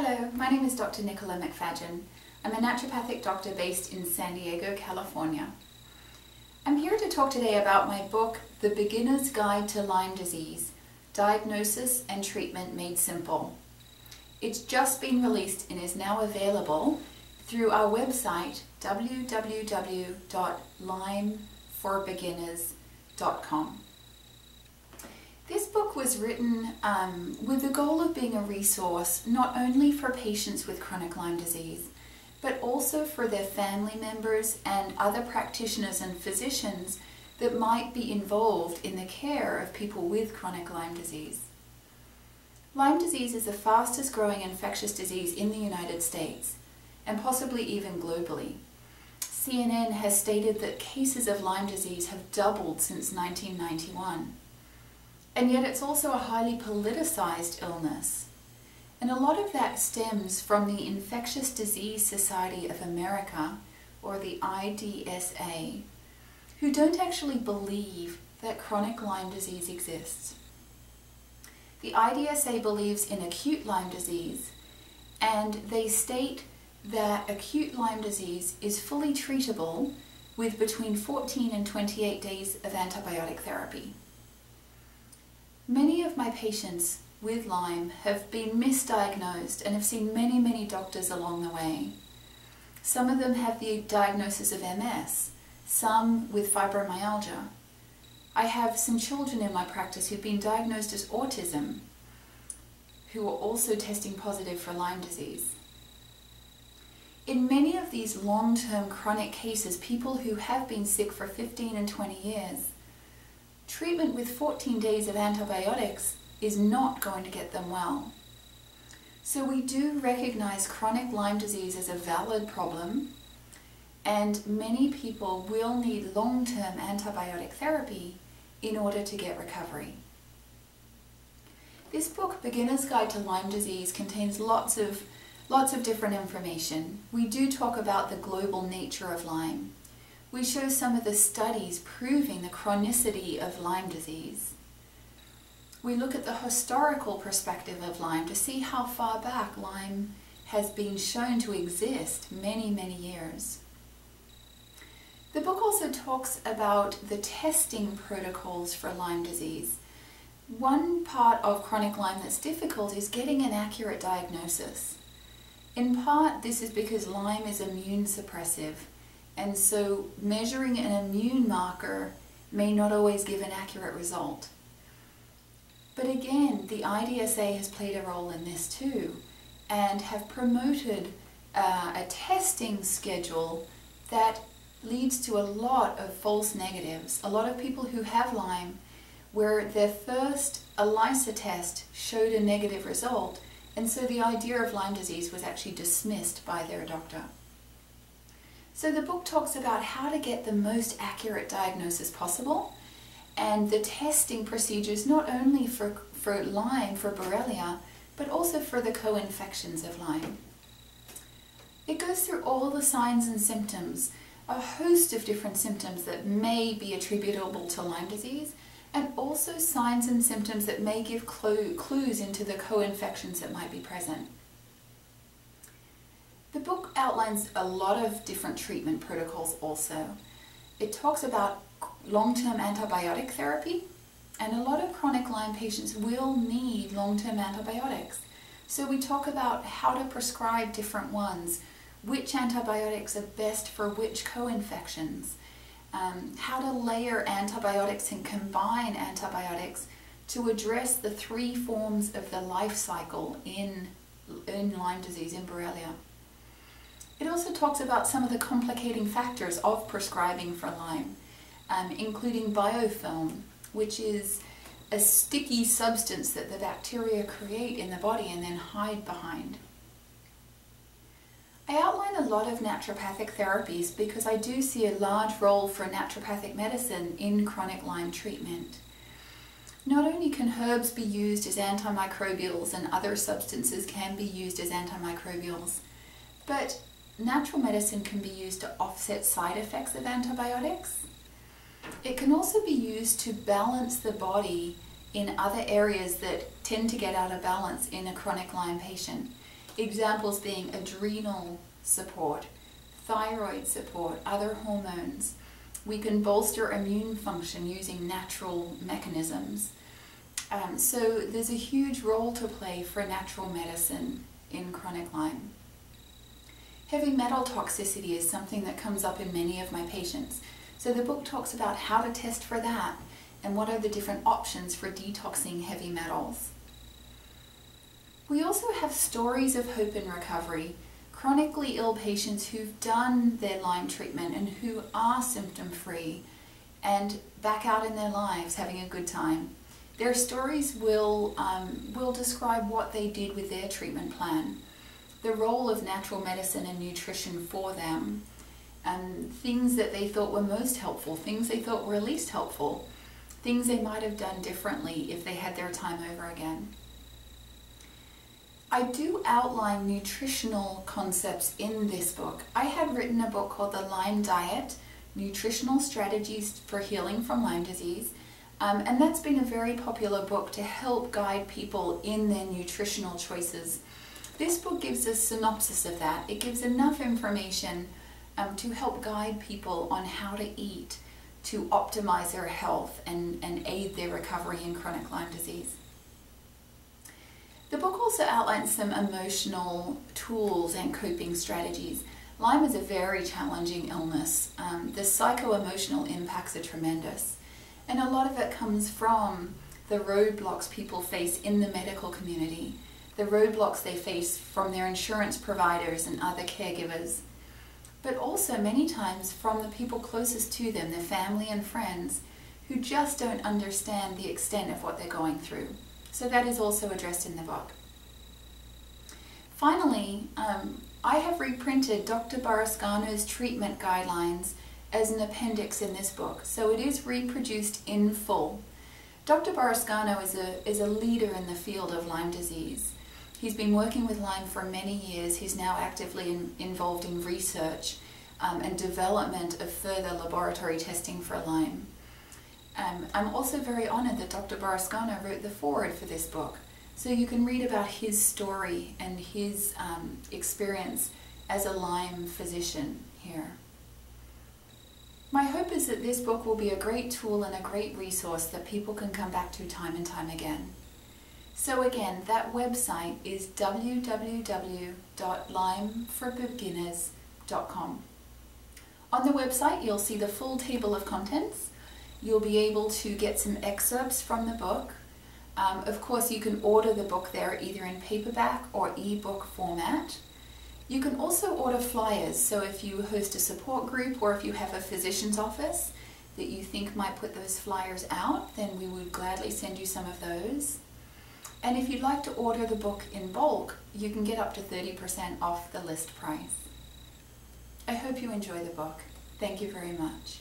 Hello, my name is Dr. Nicola McFadzean. I'm a naturopathic doctor based in San Diego, California. I'm here to talk today about my book, The Beginner's Guide to Lyme Disease, Diagnosis and Treatment Made Simple. It's just been released and is now available through our website, www.lymeforbeginners.com. Book was written um, with the goal of being a resource not only for patients with chronic Lyme disease, but also for their family members and other practitioners and physicians that might be involved in the care of people with chronic Lyme disease. Lyme disease is the fastest growing infectious disease in the United States and possibly even globally. CNN has stated that cases of Lyme disease have doubled since 1991. And yet it's also a highly politicized illness. And a lot of that stems from the Infectious Disease Society of America, or the IDSA, who don't actually believe that chronic Lyme disease exists. The IDSA believes in acute Lyme disease, and they state that acute Lyme disease is fully treatable with between 14 and 28 days of antibiotic therapy. Many of my patients with Lyme have been misdiagnosed and have seen many, many doctors along the way. Some of them have the diagnosis of MS, some with fibromyalgia. I have some children in my practice who've been diagnosed as autism who are also testing positive for Lyme disease. In many of these long-term chronic cases, people who have been sick for 15 and 20 years treatment with 14 days of antibiotics is not going to get them well. So we do recognize chronic Lyme disease as a valid problem and many people will need long-term antibiotic therapy in order to get recovery. This book, Beginner's Guide to Lyme Disease, contains lots of, lots of different information. We do talk about the global nature of Lyme we show some of the studies proving the chronicity of Lyme disease. We look at the historical perspective of Lyme to see how far back Lyme has been shown to exist many, many years. The book also talks about the testing protocols for Lyme disease. One part of chronic Lyme that's difficult is getting an accurate diagnosis. In part, this is because Lyme is immune suppressive and so measuring an immune marker may not always give an accurate result. But again, the IDSA has played a role in this too and have promoted uh, a testing schedule that leads to a lot of false negatives. A lot of people who have Lyme where their first ELISA test showed a negative result and so the idea of Lyme disease was actually dismissed by their doctor. So the book talks about how to get the most accurate diagnosis possible and the testing procedures not only for, for Lyme, for Borrelia, but also for the co-infections of Lyme. It goes through all the signs and symptoms, a host of different symptoms that may be attributable to Lyme disease, and also signs and symptoms that may give clues into the co-infections that might be present. The book outlines a lot of different treatment protocols also. It talks about long-term antibiotic therapy and a lot of chronic Lyme patients will need long-term antibiotics. So we talk about how to prescribe different ones, which antibiotics are best for which co-infections, um, how to layer antibiotics and combine antibiotics to address the three forms of the life cycle in, in Lyme disease, in Borrelia. It also talks about some of the complicating factors of prescribing for Lyme, um, including biofilm, which is a sticky substance that the bacteria create in the body and then hide behind. I outline a lot of naturopathic therapies because I do see a large role for naturopathic medicine in chronic Lyme treatment. Not only can herbs be used as antimicrobials and other substances can be used as antimicrobials, but natural medicine can be used to offset side effects of antibiotics. It can also be used to balance the body in other areas that tend to get out of balance in a chronic Lyme patient. Examples being adrenal support, thyroid support, other hormones. We can bolster immune function using natural mechanisms. Um, so there's a huge role to play for natural medicine in chronic Lyme. Heavy metal toxicity is something that comes up in many of my patients. So the book talks about how to test for that and what are the different options for detoxing heavy metals. We also have stories of hope and recovery, chronically ill patients who've done their Lyme treatment and who are symptom free and back out in their lives having a good time. Their stories will, um, will describe what they did with their treatment plan, the role of natural medicine and nutrition for them, and things that they thought were most helpful, things they thought were least helpful, things they might have done differently if they had their time over again. I do outline nutritional concepts in this book. I had written a book called The Lyme Diet, Nutritional Strategies for Healing from Lyme Disease, um, and that's been a very popular book to help guide people in their nutritional choices. This book gives a synopsis of that. It gives enough information um, to help guide people on how to eat to optimize their health and, and aid their recovery in chronic Lyme disease. The book also outlines some emotional tools and coping strategies. Lyme is a very challenging illness. Um, the psycho-emotional impacts are tremendous. And a lot of it comes from the roadblocks people face in the medical community, the roadblocks they face from their insurance providers and other caregivers, but also many times from the people closest to them, their family and friends, who just don't understand the extent of what they're going through. So that is also addressed in the book. Finally, um, I have reprinted Dr. Burrascano's treatment guidelines as an appendix in this book, so it is reproduced in full. Dr. Barascano is a, is a leader in the field of Lyme disease. He's been working with Lyme for many years. He's now actively in, involved in research um, and development of further laboratory testing for Lyme. Um, I'm also very honoured that Dr. Burrascano wrote the foreword for this book, so you can read about his story and his um, experience as a Lyme physician here. My hope is that this book will be a great tool and a great resource that people can come back to time and time again. So again, that website is www.lymeforbeginners.com. On the website, you'll see the full table of contents. You'll be able to get some excerpts from the book. Um, of course, you can order the book there either in paperback or ebook format. You can also order flyers, so if you host a support group or if you have a physician's office that you think might put those flyers out, then we would gladly send you some of those. And if you'd like to order the book in bulk, you can get up to 30% off the list price. I hope you enjoy the book. Thank you very much.